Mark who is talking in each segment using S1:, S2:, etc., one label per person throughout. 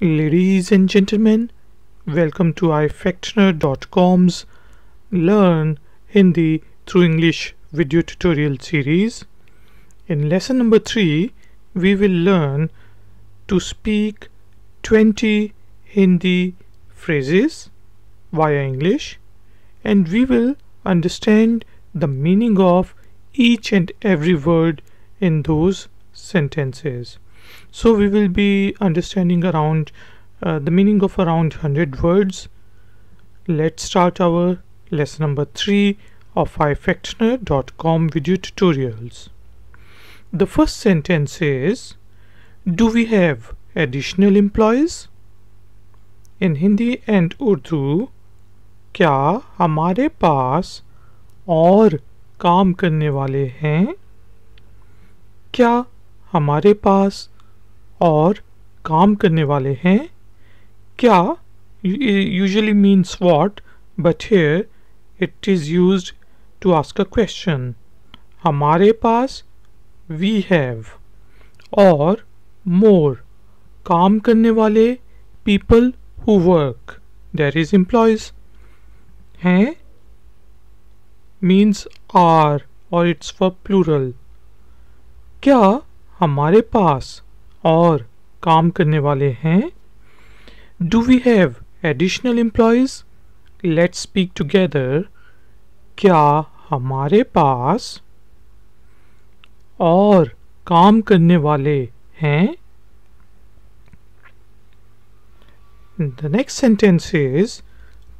S1: Ladies and gentlemen, welcome to ifactioner.com's Learn Hindi through English video tutorial series. In lesson number 3, we will learn to speak 20 Hindi phrases via English and we will understand the meaning of each and every word in those sentences so we will be understanding around uh, the meaning of around 100 words let's start our lesson number 3 of ifactioner.com video tutorials the first sentence is do we have additional employees in hindi and urdu क्या हमारे पास और काम करने वाले हैं क्या हमारे पास और काम करने वाले हैं। क्या usually means what but here it is use to ask a question हमारे पास वी हैव और मोर काम करने वाले people who work there is employees हैं मीन्स आर और इट्स फॉर प्लूरल क्या हमारे पास और काम करने वाले हैं। Do we have additional employees let's speak together क्या हमारे पास और काम करने वाले हैं? The next sentence is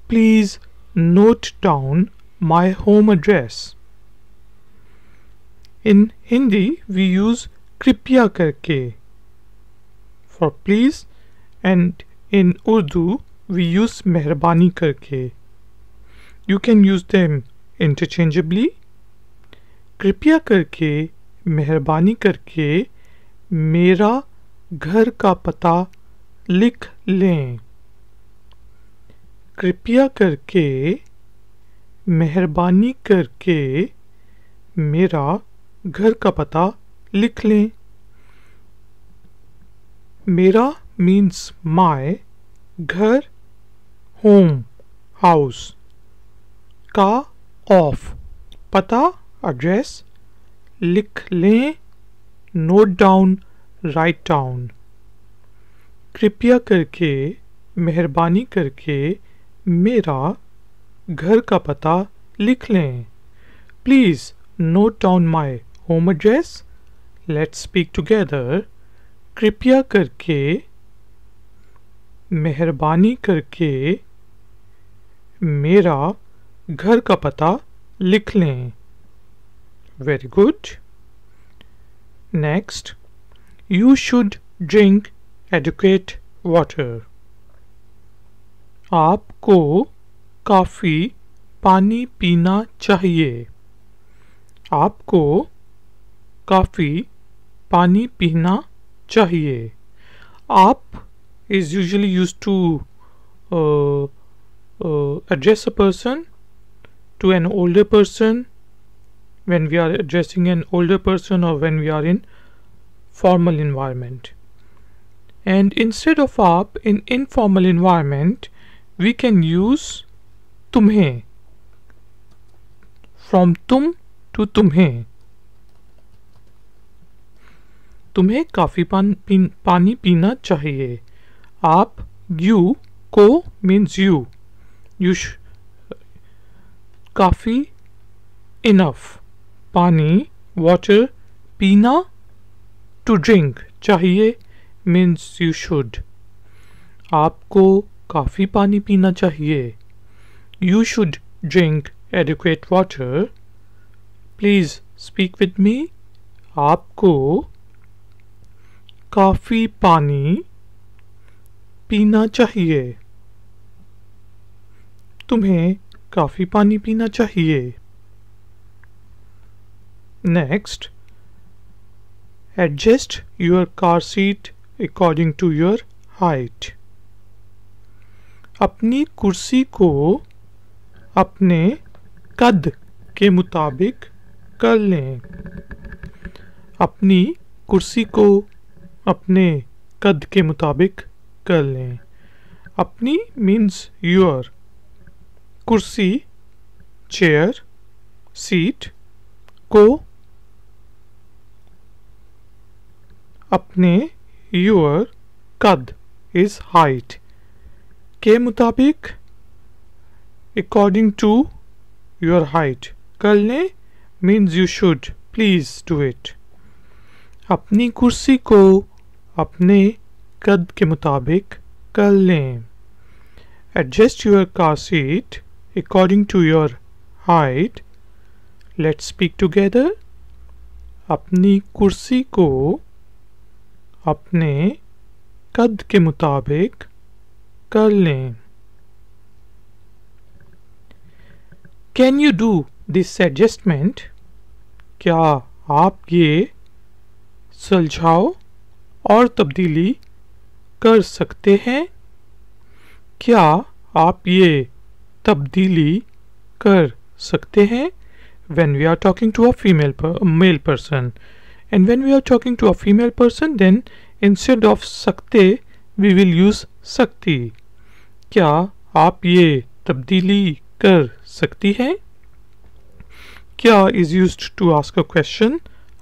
S1: please note down my home address in Hindi we use कृपया करके for please, and in Urdu, we use मेहरबानी करके you can use them interchangeably. कृपया करके मेहरबानी करके मेरा घर का पता लिख लें कृपया करके मेहरबानी करके मेरा घर का पता लिख लें मेरा मीन्स माय घर होम हाउस का ऑफ़ पता एड्रेस लिख लें नोट डाउन राइट डाउन कृपया करके, मेहरबानी करके मेरा घर का पता लिख लें। Please note down my home address let's speak together कृपया करके, मेहरबानी करके मेरा घर का पता लिख लें। Very good next you should drink adequate water आपको काफ़ी पानी पीना चाहिए। आपको काफ़ी पानी पीना चाहिए आप used to uh, uh, address a person to an older person when we are addressing an older person or when we are in formal environment and instead of up in informal environment we can use tumhe from tum to tumhe तुम्हें काफ़ी पान, P, पानी पीना चाहिए। आप you को means you you काफ़ी enough पानी वाटर पीना टू ड्रिंक चाहिए मीन्स यू शुड आपको काफ़ी पानी पीना चाहिए। You should drink adequate water please speak with me आपको काफ़ी पानी पीना चाहिए। तुम्हें काफ़ी पानी पीना चाहिए। Next adjust your car seat according to your height अपनी कुर्सी को अपने कद के मुताबिक कर लें। अपनी कुर्सी को अपने कद के मुताबिक कर लें। अपनी मीन्स योर कुर्सी चेयर सीट को अपने योर कद इज़ हाइट के मुताबिक अकॉर्डिंग टू योर हाइट कर लें means you should please do it अपनी कुर्सी को अपने कद के मुताबिक कर लें। Adjust your car seat according to your height let's speak together अपनी कुर्सी को अपने कद के मुताबिक कर लें। Can you do this adjustment क्या आप ये सुलझाओ? और तब्दीली कर सकते हैं। क्या आप ये तब्दीली कर सकते हैं? When we are talking to a female male person and when we are talking to a female person then instead of सकते वी विल यूज़ सकती क्या आप ये तब्दीली कर सकती हैं? क्या is use to ask a question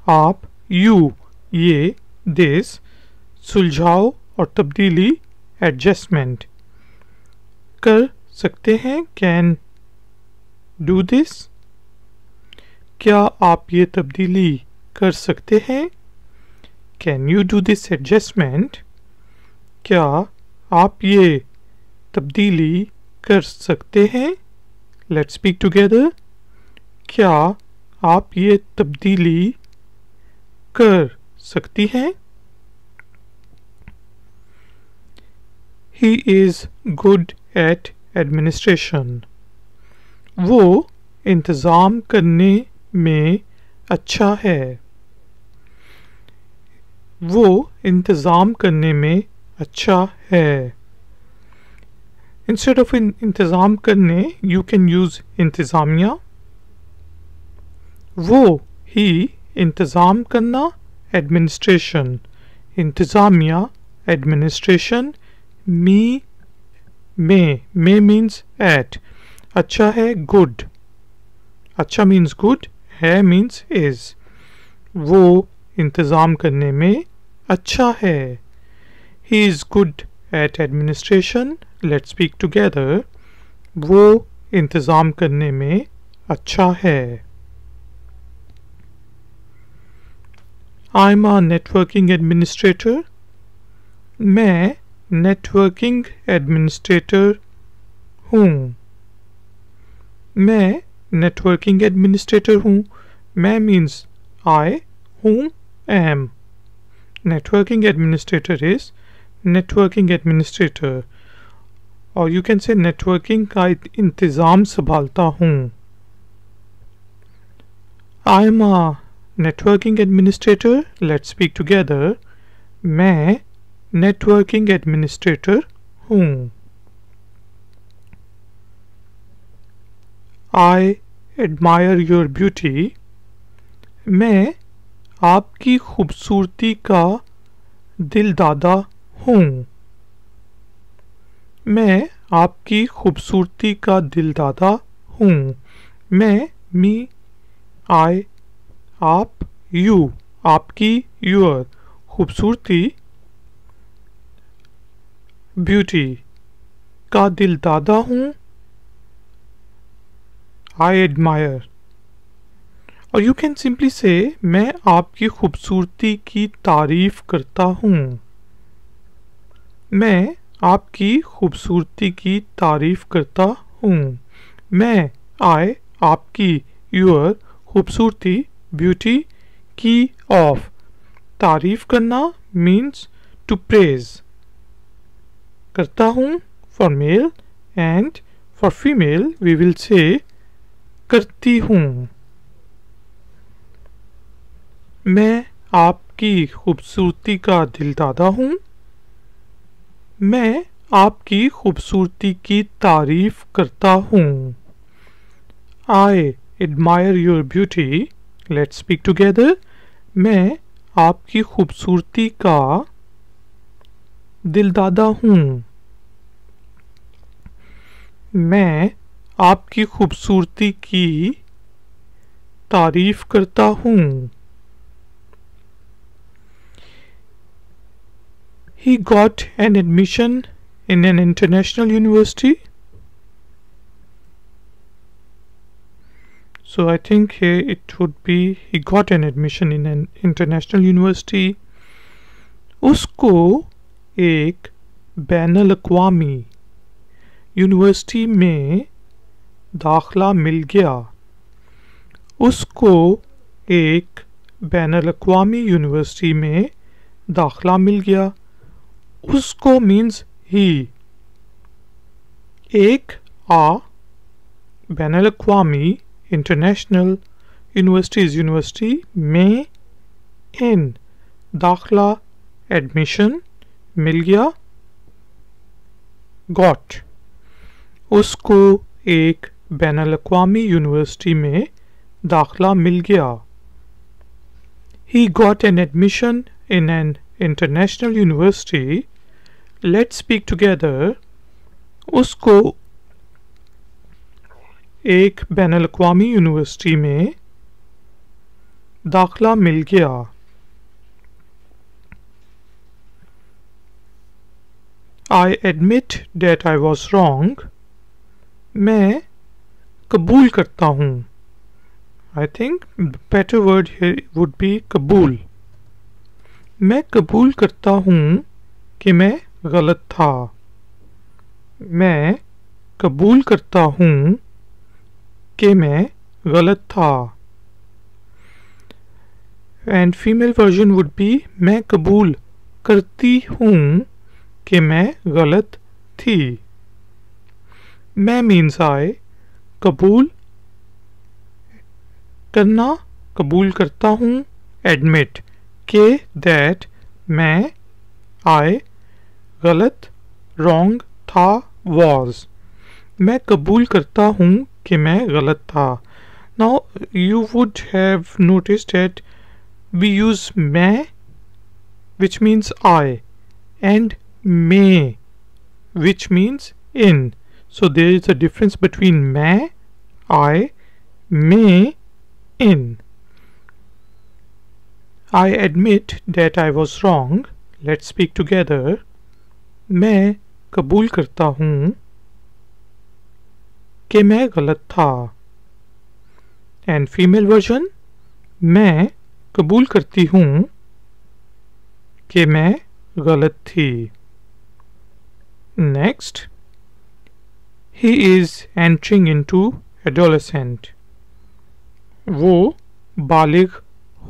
S1: आप यू ये दिस सुलझाओ और तब्दीली एडजस्टमेंट कर सकते हैं कैन डू दिस क्या आप ये तब्दीली कर सकते हैं? Can you do this adjustment क्या आप ये तब्दीली कर सकते हैं? लेट्स स्पीक टुगेदर क्या आप ये तब्दीली कर सकती हैं? He is good at administration वो इंतज़ाम करने में अच्छा है। वो इंतज़ाम करने में अच्छा है। इंस्टेड ऑफ़ इंतज़ाम करने यू कैन यूज़ इंतज़ामिया। वो ही इंतज़ाम करना एडमिनिस्ट्रेशन इंतज़ामिया एडमिनिस्ट्रेशन मी में मे मीन्स एट अच्छा है गुड अच्छा मीन्स गुड है मीन्स इज़ वो इंतज़ाम करने में अच्छा है he is good at administration let speak together वो इंतज़ाम करने में अच्छा है I am a networking administrator मैं नेटवर्किंग एडमिनिस्ट्रेटर हूँ। मैं नेटवर्किंग एडमिनिस्ट्रेटर हूँ। मैं मीन्स आई हूँ am networking administrator is networking administrator और यू कैन से नेटवर्किंग का इंतज़ाम संभालता हूँ। I am a networking administrator let's speak together मैं नेटवर्किंग एडमिनिस्ट्रेटर हूँ आई एडमायर योर ब्यूटी मैं आपकी खूबसूरती का दिल दादा हूँ। मैं आपकी खूबसूरती का दिल दादा हूँ। मैं, मी आई आप यू आपकी यूर खूबसूरती ब्यूटी का दिल दादा हूँ। आई एडमायर और यू कैन सिंपली से मैं आपकी खूबसूरती की तारीफ़ करता हूँ। मैं आपकी खूबसूरती की तारीफ़ करता हूँ। मैं आए आपकी यूर खूबसूरती ब्यूटी की ऑफ़ तारीफ़ करना मीन्स टू प्रेज करता हूँ for male and for female we will say करती हूँ। मैं आपकी खूबसूरती का दिल दादा हूँ। मैं आपकी खूबसूरती की तारीफ़ करता हूँ। I admire your beauty let's speak together मैं आपकी खूबसूरती का दिलदादा हूँ। मैं आपकी खूबसूरती की तारीफ़ करता हूँ। He got an admission in an international university so I think it would be he got an admission in an international university उसको एक बैन अवी यूनिवर्सिटी में दाखला मिल गया। उसको एक बैन अवी यूनिवर्सिटी में दाखला मिल गया। उसको मीन्स ही एक आ बैन अवी इंटरनेशनल यूनिवर्सिटीज़ यूनिवर्सिटी में इन दाखला एडमिशन मिल गया। गॉट। उसको एक बैन अवी यूनिवर्सिटी में दाखला मिल गया। He got an admission in an international university let's speak together उसको एक बैन अवी यूनिवर्सिटी में दाखला मिल गया। I admit that I was wrong मैं कबूल करता हूँ। I think better word would be कबूल। मैं कबूल करता हूँ कि मैं गलत था। मैं कबूल करता हूँ कि मैं गलत था। And female version would be मैं कबूल करती हूँ कि मैं गलत थी। मैं मीन्स आए कबूल करना कबूल करता हूँ। एडमिट के दैट मैं आए गलत रॉन्ग था वॉज़। मैं कबूल करता हूँ कि मैं गलत था। Now you would have notice that we use मैं, which means I and may which means in so there is a difference between may I may in I admit that I was wrong let's speak together मैं कबूल करता हूँ कि मैं गलत था and female version मैं कबूल करती हूँ कि मैं गलत थी next he is entering into adolescent वो बालिग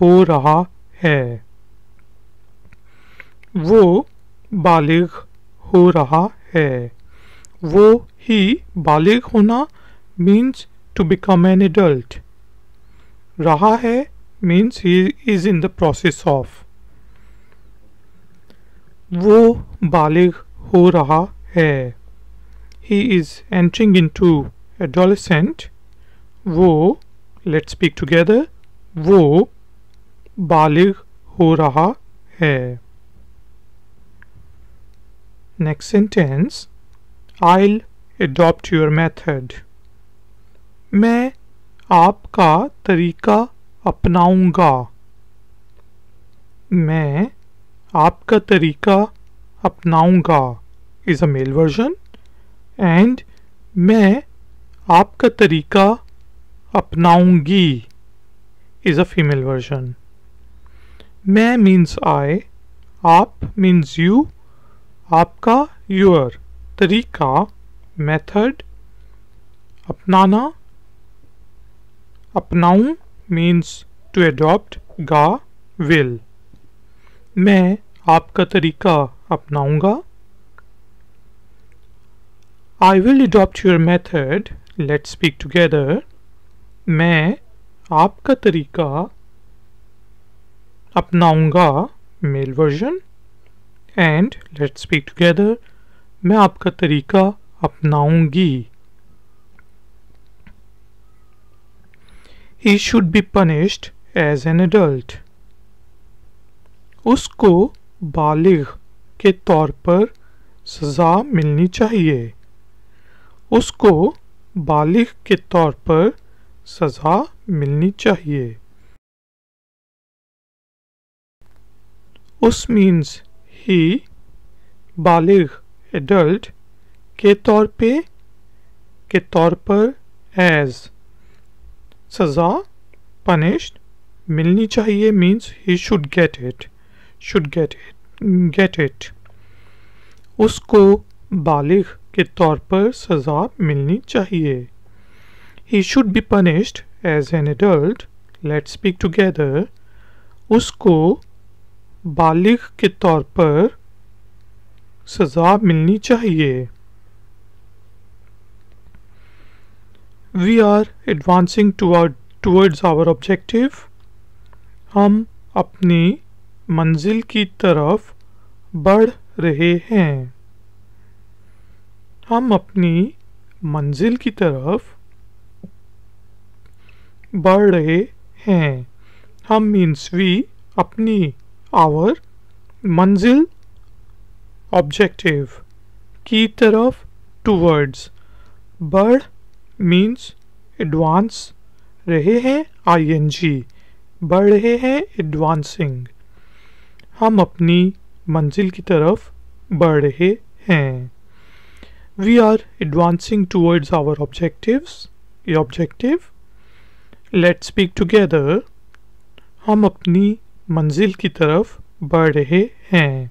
S1: हो रहा है। वो बालिग हो रहा है। वो ही बालिग होना means to become an adult रहा है means he is in the process of वो बालिग हो रहा है। He is entering into adolescent वो लेट्स स्पीक टुगेदर वो बालिग हो रहा है। Next sentence, I'll adopt your method. मैं आपका तरीका अपनाऊँगा। मैं आपका तरीका अपनाऊँगा। Is a male version and मैं आपका तरीका अपनाऊँगी इज़ अ फीमेल वर्जन मैं मीन्स आई आप मीन्स यू आपका योर तरीका मेथड अपनाना, अपनाऊं मीन्स टू एडॉप्ट गा विल मैं आपका तरीका अपनाऊँगा I will adopt your method let speak together मैं आपका तरीका अपनाऊँगा male version and let's speak together मैं आपका तरीका अपनाऊँगी। He should be punished as an adult उसको बालिग के तौर पर सज़ा मिलनी चाहिए। उसको बालिग के तौर पर सज़ा मिलनी चाहिए। उस मीन्स ही बालिग एडल्ट के तौर पे, के तौर पर एज सज़ा पनिश्ड मिलनी चाहिए means he should get it should get it get it उसको बालिग के तौर पर सज़ा मिलनी चाहिए। He should be punished as an adult let speak together उसको बालिग के तौर पर सज़ा मिलनी चाहिए। We are advancing towards our objective हम अपनी मंजिल की तरफ़ बढ़ रहे हैं। हम अपनी मंजिल की तरफ़ बढ़ रहे हैं। हम मीन्स वी अपनी आवर मंजिल ऑब्जेक्टिव की तरफ़ टूवर्ड्स बढ़ मीन्स एडवांस रहे हैं आईएनजी बढ़ रहे हैं एडवांसिंग हम अपनी मंजिल की तरफ़ बढ़ रहे हैं। We are advancing towards our objectives ये ऑब्जेक्टिव लेट स्पीक टुगेदर हम अपनी मंजिल की तरफ बढ़ रहे हैं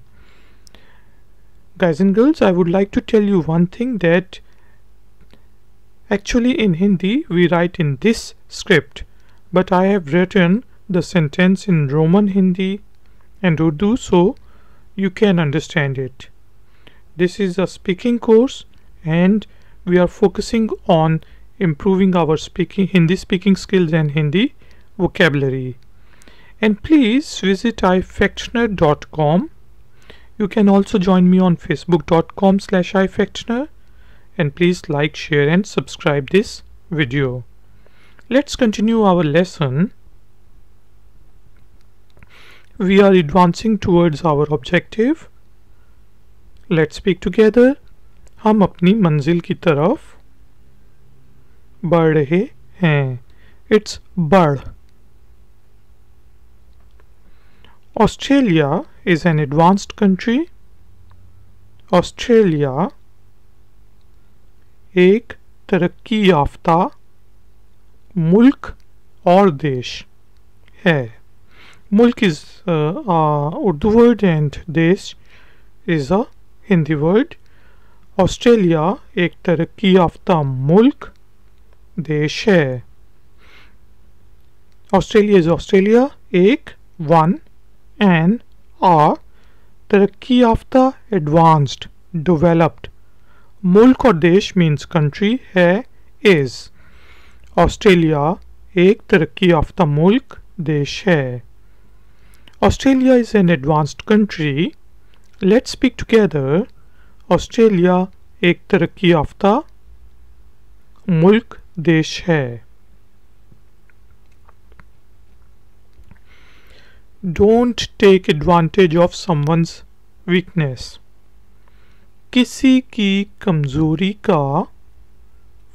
S1: guys and girls i would like to tell you one thing that Actually in Hindi we write in this script but I have written the sentence in Roman Hindi and Urdu so you can understand it. This is a speaking course and we are focusing on improving our speaking Hindi speaking skills and Hindi vocabulary. And please visit ifactioner.com. You can also join me on facebook.com slash ifactioner and please like share and subscribe this video. Let's continue our lesson. We are advancing towards our objective. Let's speak together हम अपनी मंजिल की तरफ़ बढ़ रहे हैं। It's बढ़। Australia is an advanced country. Australia एक तरक्की याफ्ता मुल्क और देश है। मुल्क इज़ उर्दू वर्ड एंड देश is a Hindi word Australia एक तरक्की याफ्ता मुल्क देश है। ऑस्ट्रेलिया इज़ ऑस्ट्रेलिया, एक, वन एंड आ तरक्की याफ्ता, एडवांस्ड, डेवलप्ड, मुल्क और देश मीन्स कंट्री है इज़ ऑस्ट्रेलिया, एक तरक्की याफ्ता मुल्क, देश है। Australia is an advanced country let's speak together Australia एक तरक्की याफ्ता मुल्क देश है। Don't take advantage of someone's weakness किसी की कमज़ोरी का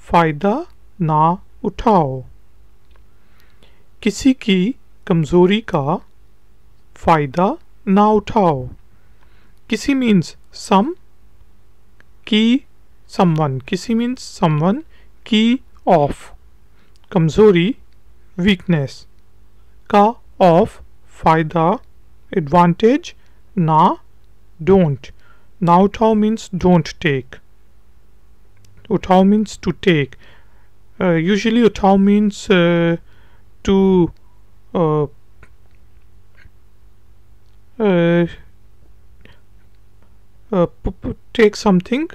S1: फ़ायदा ना उठाओ। किसी की कमज़ोरी का फ़ायदा ना उठाओ। किसी मीन्स सम की समवन किसी मीन्स समवन की ऑफ़ कमज़ोरी वीकनेस का ऑफ़ फ़ायदा एडवांटेज ना डोंट ना उठाओ मीन्स डोंट टेक उठाओ मीन्स टू टेक यूजली उठाओ means to uh, uh, uh, uh take something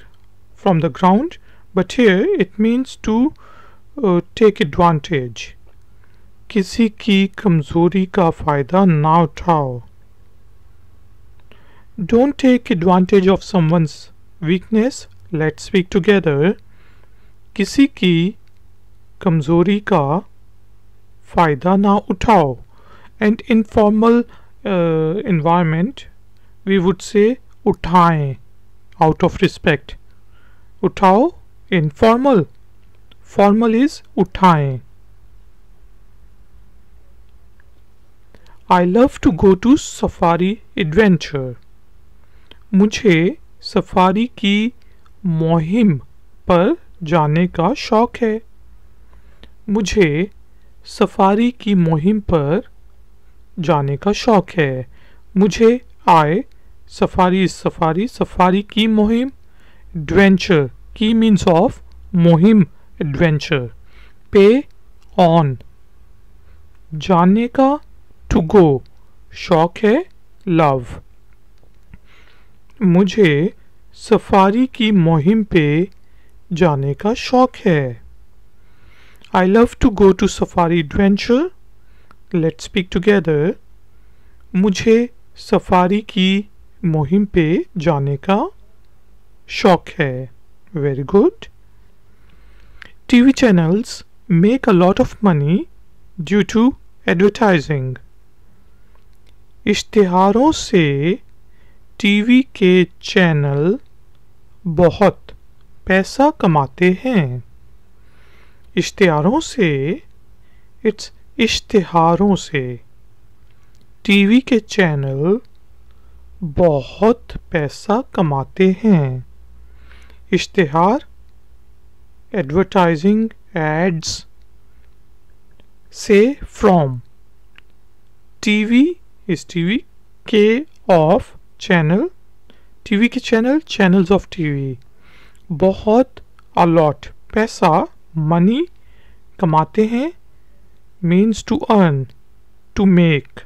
S1: from the ground but here it means to uh, take advantage किसी की कमज़ोरी का फ़ायदा ना उठाओ Don't take advantage of someone's weakness. Let's speak together. किसी की कमज़ोरी का फ़ायदा ना उठाओ and informal uh, environment we would say उठाएँ। आउट ऑफ़ रिस्पेक्ट उठाओ इनफॉर्मल फॉर्मल इज़ उठाएँ। I love to go to safari adventure मुझे सफारी की मुहिम पर जाने का शौक है। मुझे सफारी की मुहिम पर जाने का शौक है। मुझे आई सफारी सफारी सफारी की मुहिम एडवेंचर की मीन्स ऑफ़ मुहिम एडवेंचर पे ऑन जाने का टू गो शौक है लव मुझे सफारी की मुहिम पे जाने का शौक है। I love to go to safari adventure let's speak together मुझे सफारी की मुहिम पे जाने का शौक है। Very good TV channels make a lot of money due to advertising इश्तिहारों से टीवी के चैनल बहुत पैसा कमाते हैं। इश्तिहारों से इट्स इश्तिहारों से टीवी के चैनल बहुत पैसा कमाते हैं। इश्तहार एडवर्टाइजिंग एड्स से from TV is TV K of channel TV के चैनल चैनल्स ऑफ़ टीवी बहुत अलॉट पैसा मनी कमाते हैं means to earn to make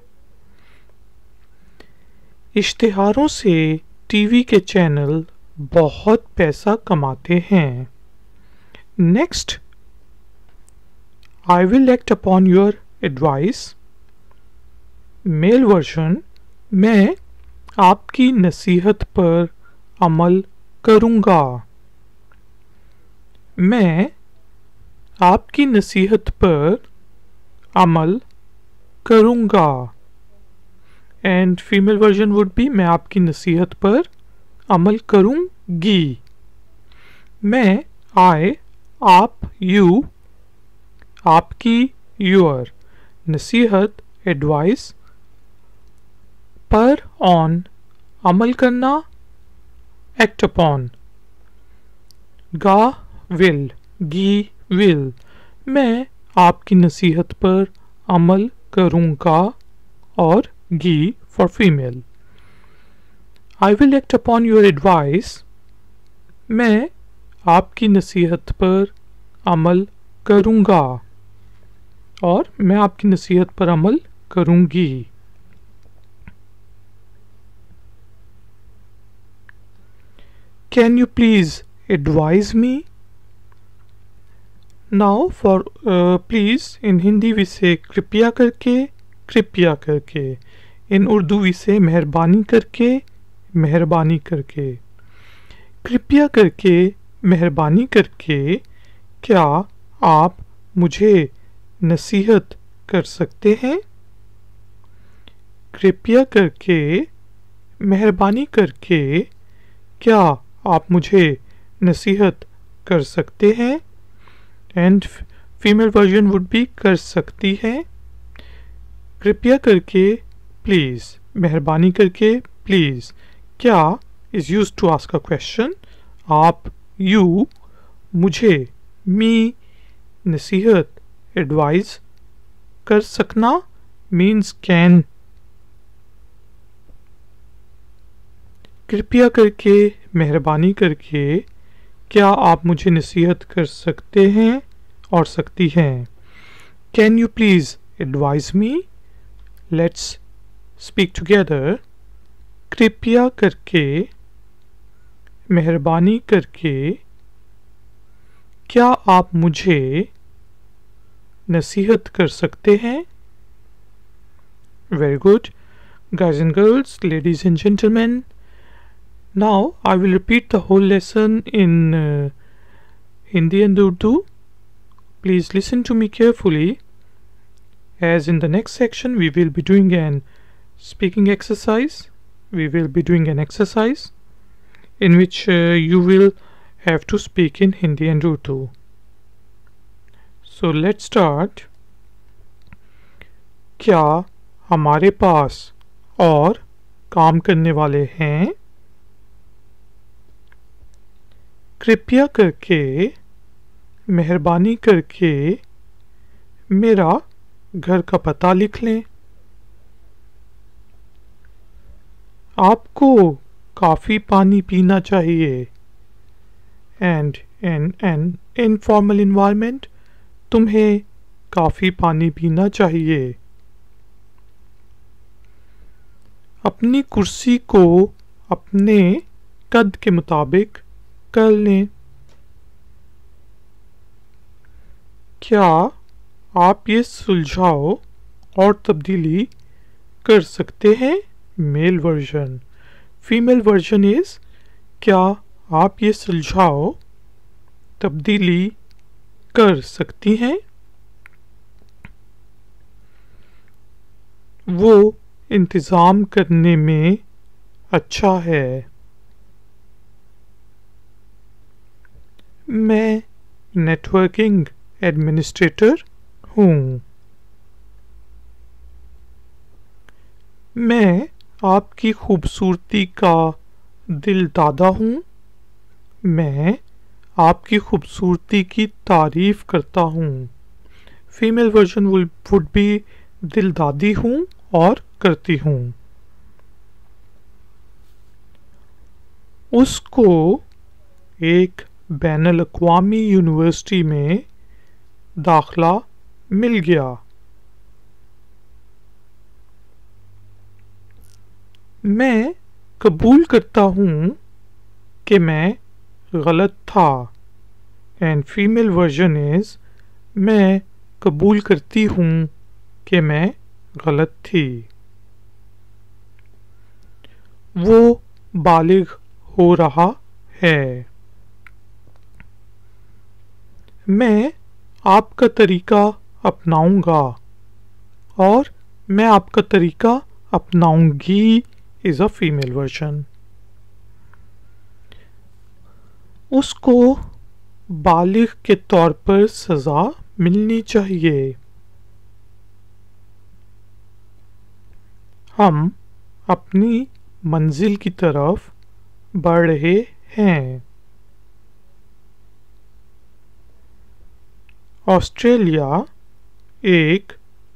S1: इश्तिहारों से टीवी के चैनल बहुत पैसा कमाते हैं। Next I will act upon your advice male version मैं आपकी नसीहत पर अमल करूँगा। मैं आपकी नसीहत पर अमल करूँगा। And female version would be मैं आपकी नसीहत पर अमल करूँगी। मैं आए आप यू आपकी यूर नसीहत एडवाइस पर ऑन अमल करना एक्ट अपॉन गा विल गी विल मैं आपकी नसीहत पर अमल करूँगा और गी for female I will act upon your advice मैं आपकी नसीहत पर अमल करूँगा और मैं आपकी नसीहत पर अमल करूँगी। Please advise me? Now for uh, please in Hindi we say कृपया करके कृपया करके in उर्दू say मेहरबानी करके मेहरबानी करके। कृपया करके मेहरबानी करके, क्या आप मुझे नसीहत कर सकते हैं? कृपया करके मेहरबानी करके, क्या आप मुझे नसीहत कर सकते हैं? एंड फीमेल वर्जन वुड भी कर सकती है। कृपया करके प्लीज़ मेहरबानी करके प्लीज़ क्या is use to ask a question आप यू मुझे मी नसीहत एडवाइस कर सकना? मीन्स कैन कृपया करके, मेहरबानी करके, क्या आप मुझे नसीहत कर सकते हैं और सकती हैं? Can you please advise me let's speak together कृपया करके, मेहरबानी करके, क्या आप मुझे नसीहत कर सकते हैं? Very good girls and girls ladies and gentleman now I will repeat the whole lesson in Hindi and Urdu please listen to me carefully as in the next section we will be doing and speaking exercise we will be doing an exercise in which uh, you will have to speak in Hindi and Urdu. So let's start. क्या हमारे पास और काम करने वाले हैं कृपया करके मेहरबानी करके मेरा घर का पता लिख लें आपको काफ़ी पानी पीना चाहिए। And in an informal environment तुम्हें काफ़ी पानी पीना चाहिए। अपनी कुर्सी को अपने कद के मुताबिक कर लें। क्या आप ये सुलझाव और तब्दीली कर सकते हैं? Male version female version is क्या आप ये सुलझाव तब्दीली कर सकती हैं? वो इंतज़ाम करने में अच्छा है। मैं नेटवर्किंग एडमिनिस्ट्रेटर हूँ। मैं आपकी खूबसूरती का दिल दादा हूँ। मैं आपकी खूबसूरती की तारीफ़ करता हूँ। फीमेल वर्जन वुड बी दिल दादी हूँ और करती हूँ। उसको एक बैन अवी यूनिवर्सिटी में दाखला मिल गया। मैं कबूल करता हूँ कि मैं गलत था। एंड फीमेल वर्जन इज़ मैं कबूल करती हूँ कि मैं गलत थी। वो बालिग हो रहा है। मैं आपका तरीका अपनाऊँगा और मैं आपका तरीका अपनाऊँगी। इज़ अ फीमेल वर्जन उसको बालिग के तौर पर सज़ा मिलनी चाहिए। हम अपनी मंजिल की तरफ़ बढ़ रहे हैं। ऑस्ट्रेलिया एक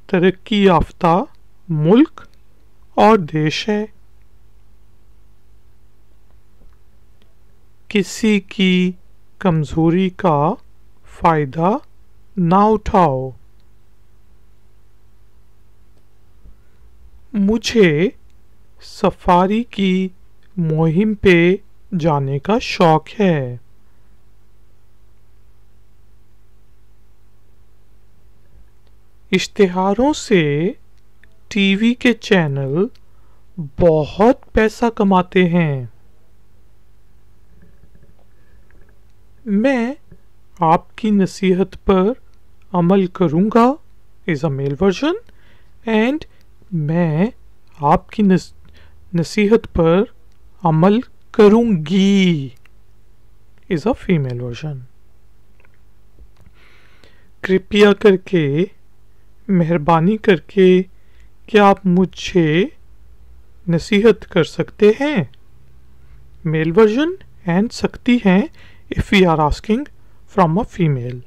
S1: तरक्की याफ्ता मुल्क और देश है। किसी की कमज़ोरी का फ़ायदा ना उठाओ। मुझे सफारी की मुहिम पे जाने का शौक है। इश्तेहारों से टीवी के चैनल बहुत पैसा कमाते हैं। मैं आपकी नसीहत पर अमल करूँगा is a male version and मैं आपकी नस, नसीहत पर अमल करूँगी इज़ अ फीमेल वर्जन कृपया करके मेहरबानी करके क्या आप मुझे नसीहत कर सकते हैं? मेल वर्जन एंड सकती हैं if we are asking from a female.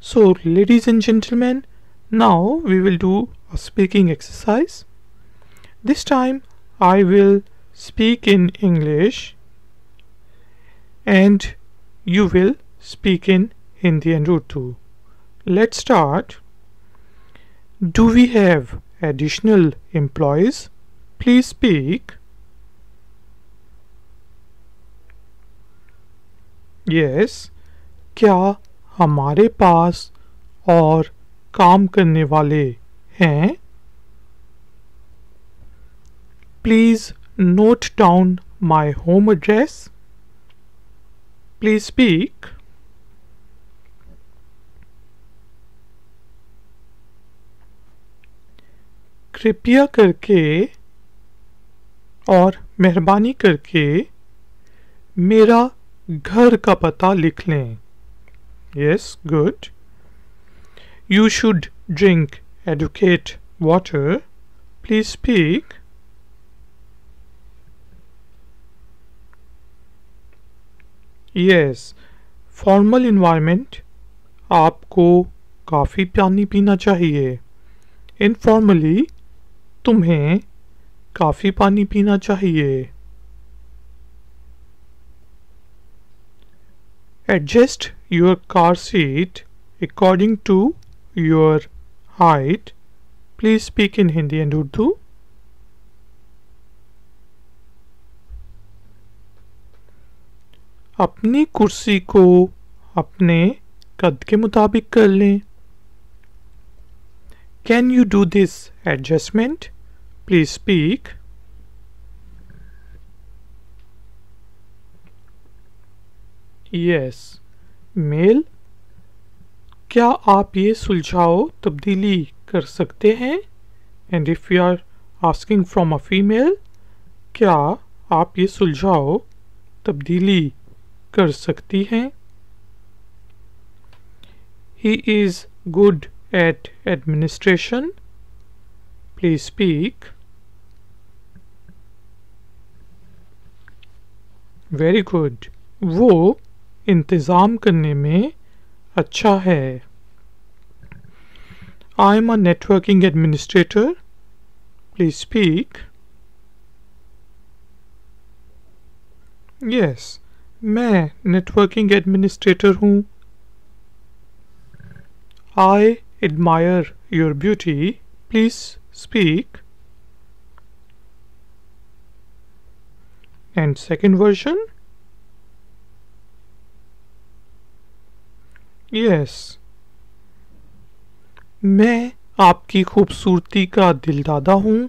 S1: So ladies and gentlemen, now we will do a speaking exercise. This time I will speak in English and you will speak in Hindi and Urdu. Let's start. Do we have additional employees? Please speak. Yes. क्या हमारे पास और काम करने वाले हैं please note down my home address please speak कृपया करके और मेहरबानी करके मेरा घर का पता लिख लें। Yes good you should drink adequate water please speak yes formal environment आपको काफ़ी पानी पीना चाहिए। इनफॉर्मली तुम्हें काफ़ी पानी पीना चाहिए। Adjust your car seat according to your height please speak in Hindi and Urdu अपनी कुर्सी को अपने कद के मुताबिक कर लें। Can you do this adjustment please speak yes male क्या आप ये सुलझाओ तब्दीली कर सकते हैं? And if you are asking from a female क्या आप ये सुलझाओ तब्दीली कर सकती हैं? He is good at administration please speak very good वो इंतज़ाम करने में अच्छा है। I am a networking administrator please speak yes मैं नेटवर्किंग एडमिनिस्ट्रेटर हूँ। I admire your beauty please speak and second version Yes. मैं आपकी खूबसूरती का दिलदादा हूँ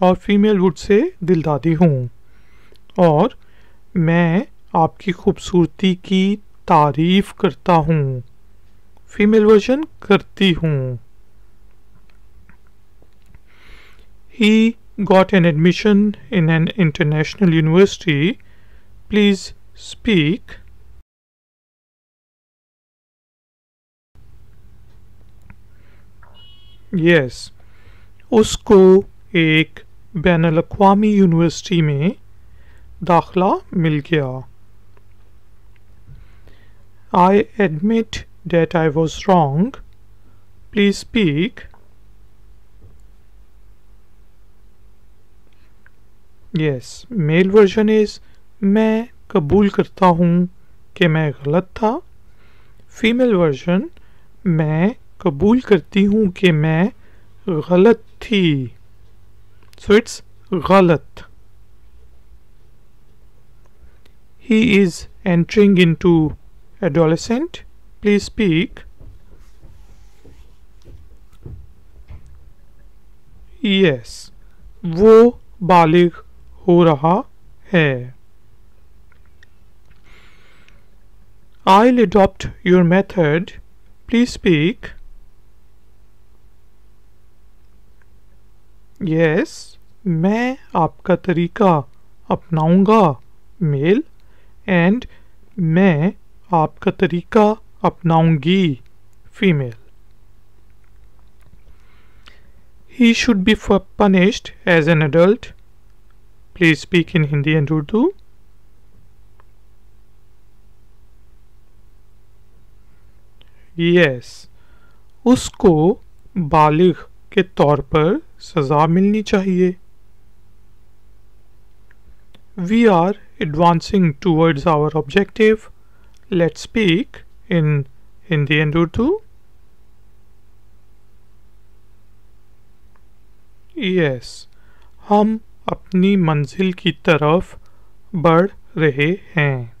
S1: और फीमेल वुड से दिलदादी हूँ और मैं आपकी खूबसूरती की तारीफ़ करता हूँ फीमेल वर्जन करती हूँ ही got an admission in an international university. Please speak. Yes. उसको एक बैन अवी यूनिवर्सिटी में दाखला मिल गया I admit that I was wrong. Please speak. Yes, male version is मैं कबूल करता हूँ कि मैं गलत था फीमेल वर्जन मैं कबूल करती हूँ कि मैं गलत थी। सो इट्स गलत। He is entering into adolescent please speak yes वो बालिग हो रहा है। I adopt your method please speak yes मैं आपका तरीका अपनाऊँगा। मेल एंड मैं आपका तरीका अपनाऊँगी। Female he should be punished as an adult please speak in Hindi and Urdu yes उसको बालिग के तौर पर सजा मिलनी चाहिए। We are advancing towards our objective let speak in Hindi and Urdu yes हम अपनी मंजिल की तरफ़ बढ़ रहे हैं।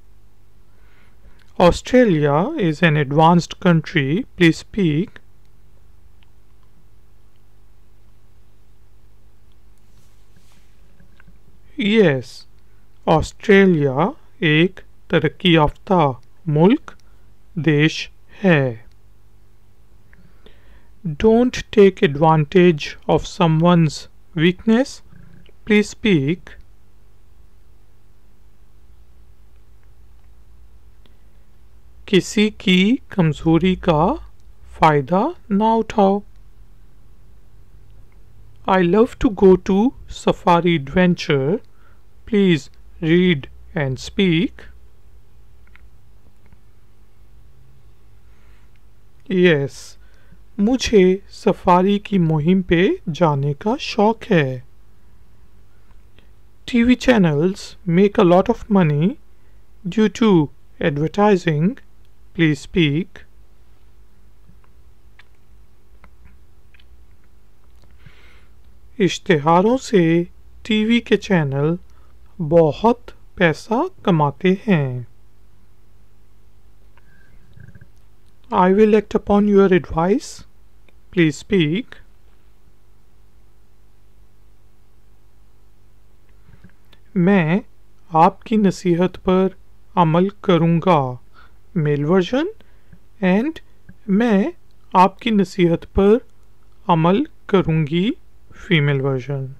S1: Australia is an advanced country please speak yes Australia एक तरक्की याफ्ता मुल्क, देश है। Don't take advantage of someone's weakness please speak किसी की कमज़ोरी का फ़ायदा ना उठाओ। I love to go to safari adventure please read and speak. Yes, मुझे सफारी की मुहिम पे जाने का शौक है। T V channels make a lot of money due to advertising please speak इश्तहारों से टीवी के चैनल बहुत पैसा कमाते हैं। I will act upon your advice please speak मैं आपकी नसीहत पर अमल करूँगा। मेल वर्जन एंड मैं आपकी नसीहत पर अमल करूँगी। Female version.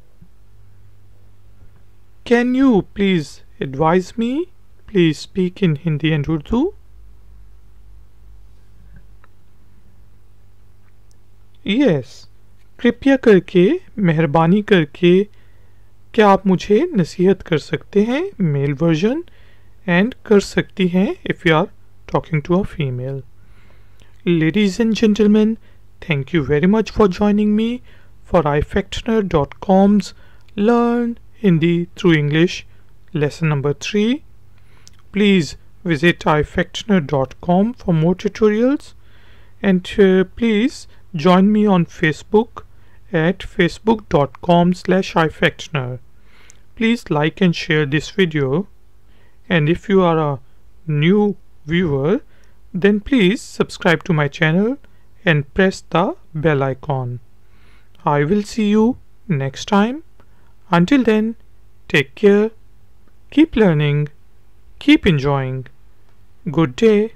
S1: Can you please advise me? Please speak in Hindi and Urdu. Yes. कृपया करके, मेहरबानी करके, क्या आप मुझे नसीहत कर सकते हैं मेल वर्जन एंड कर सकती हैं if you are talking to a female ladies and gentleman thank you very much for joining me for ifectioner.com's Learn Hindi through English lesson number 3. Please visit ifectioner.com for more tutorials and uh, please join me on Facebook at facebook.com slash ifectioner. Please like and share this video and if you are a new viewer then please subscribe to my channel and press the bell icon. I will see you next time. Until then, take care, keep learning, keep enjoying. Good day.